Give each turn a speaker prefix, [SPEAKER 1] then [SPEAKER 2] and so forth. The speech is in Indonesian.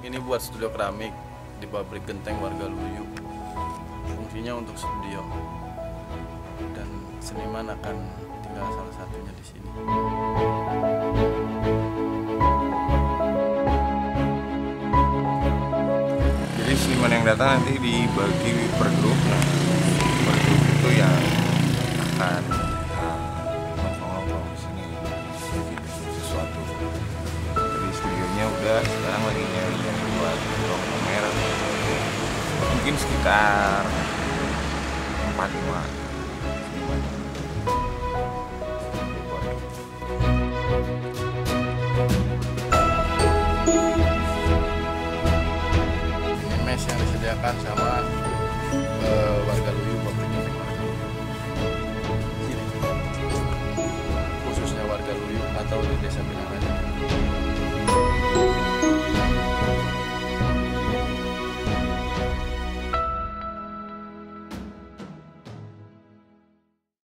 [SPEAKER 1] Ini buat studio keramik di pabrik genteng warga Luyu. Fungsinya untuk studio. Dan seniman akan tinggal salah satunya di sini.
[SPEAKER 2] Jadi seniman yang datang nanti dibagi per grup. Nah, udah sekarang lagi nyari yang buat ruang pamer. Mungkin sekitar 4 lima
[SPEAKER 1] mes yang disediakan sama eh, warga Luyu pabrik genteng warga Luyu. Sini. Khususnya warga Luyu atau di desa Pinang